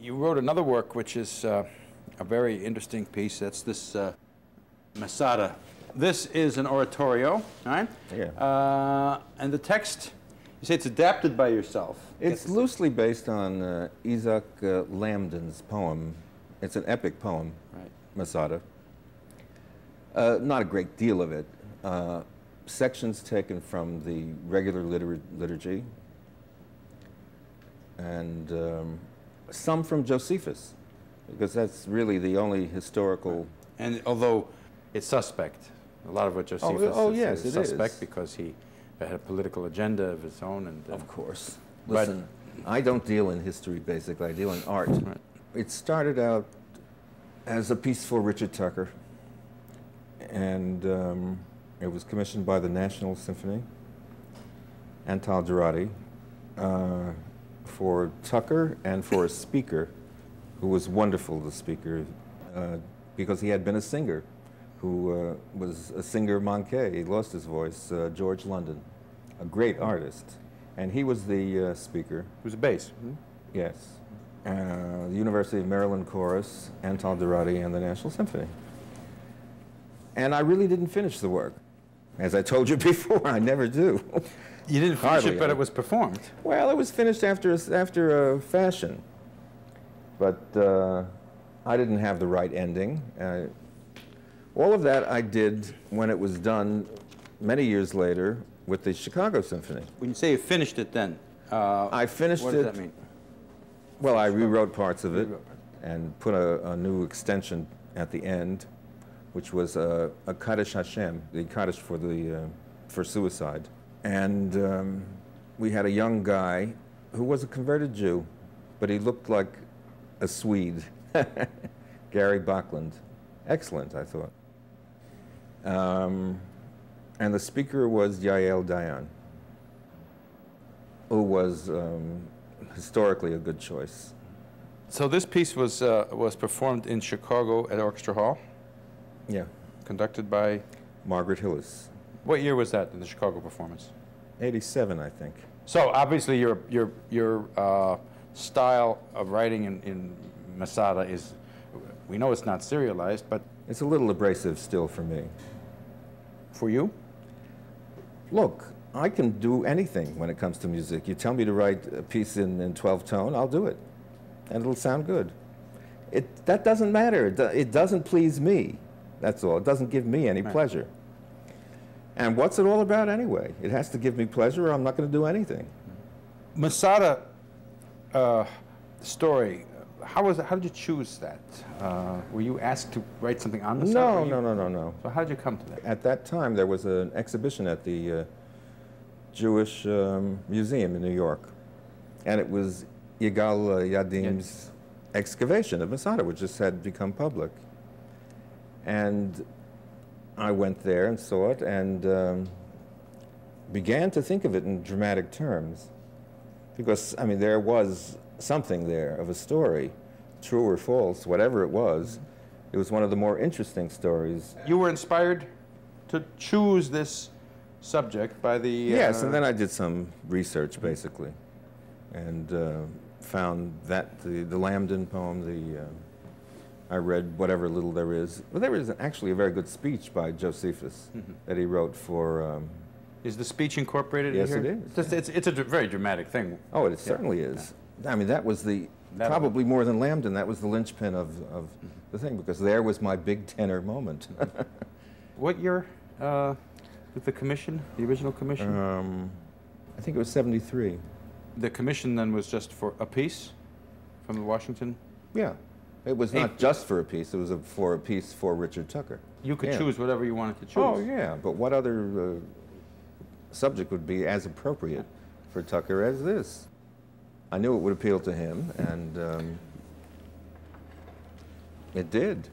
You wrote another work which is uh, a very interesting piece. That's this uh, Masada. This is an oratorio, right? Yeah. Uh, and the text, you say it's adapted by yourself. It's loosely based on uh, Isaac uh, Lamden's poem. It's an epic poem, Right. Masada. Uh, not a great deal of it. Uh, sections taken from the regular litur- liturgy, and um, some from Josephus, because that's really the only historical. And although it's suspect, a lot of what Josephus oh, is, yes, is it suspect is. because he had a political agenda of his own. And uh, Of course. But- Listen, I don't deal in history, basically. I deal in art. Right. It started out as a piece for Richard Tucker, and um, it was commissioned by the National Symphony, Antal Girardi, uh, for Tucker and for a speaker who was wonderful, the speaker, uh, because he had been a singer, who uh, was a singer manqué. He lost his voice, uh, George London, a great artist. And he was the uh, speaker. It was a bass. hmm? Yes. Uh, the University of Maryland Chorus, Antal Dorati, and the National Symphony. And I really didn't finish the work. As I told you before, I never do. You didn't finish Hardly it, but any. it was performed. well, it was finished after, a- after a fashion. But uh, I didn't have the right ending. Uh, all of that I did when it was done many years later with the Chicago Symphony. When you say you finished it then, uh, I finished what it. What does that mean? Well, I rewrote parts of it and put a, a new extension at the end, which was a, a Kaddish Hashem, the Kaddish for, the, uh, for suicide. And um, we had a young guy who was a converted Jew, but he looked like a Swede, Gary Bachlund. Excellent, I thought. Um, and the speaker was Yael Dayan, who was um, historically a good choice. So this piece was uh, was performed in Chicago at Orchestra Hall, Yeah. conducted by. Margaret Hillis. What year was that in the Chicago performance? 87, I think. So obviously your your your uh, style of writing in, in Masada is, we know it's not serialized, but It's a little abrasive still for me. for you, Look, I can do anything when it comes to music. You tell me to write a piece in, in 12 tone, I'll do it. And it'll sound good. It, that doesn't matter. It, it doesn't please me. That's all. It doesn't give me any Right. pleasure. And what's it all about anyway? It has to give me pleasure or I'm not going to do anything. Masada uh, story. How was it, how did you choose that? Uh, were you asked to write something on Masada? No, you- no, no, no, no. So how did you come to that? At that time, there was an exhibition at the uh, Jewish um, Museum in New York, and it was Yigal uh, Yadin's excavation of Masada, which just had become public. And I went there and saw it and um, began to think of it in dramatic terms. Because, I mean, there was something there of a story, true or false, whatever it was. It was one of the more interesting stories You were inspired to choose this subject by the. Yes, uh, and then I did some research basically, and uh, found that the the Lamden poem. The uh, I read whatever little there is. Well, there is actually a very good speech by Josephus Mm-hmm. that he wrote for. Um, Is the speech incorporated Yes, here? it is, It's, just- it's, it's a very dramatic thing. oh, it certainly is. I mean, that was the That- probably more than Lamden. That was the linchpin of of Mm-hmm. the thing because there was my big tenor moment. What year uh, with the commission, the original commission? um, I think it was seventy three. the commission then was just for a piece from the Washington? Yeah, it was not just for a piece. It was a, for a piece for Richard Tucker. You could Yeah. choose whatever you wanted to choose. Oh, yeah, but what other uh, subject would be as appropriate for Tucker as this? I knew it would appeal to him, and um, it did.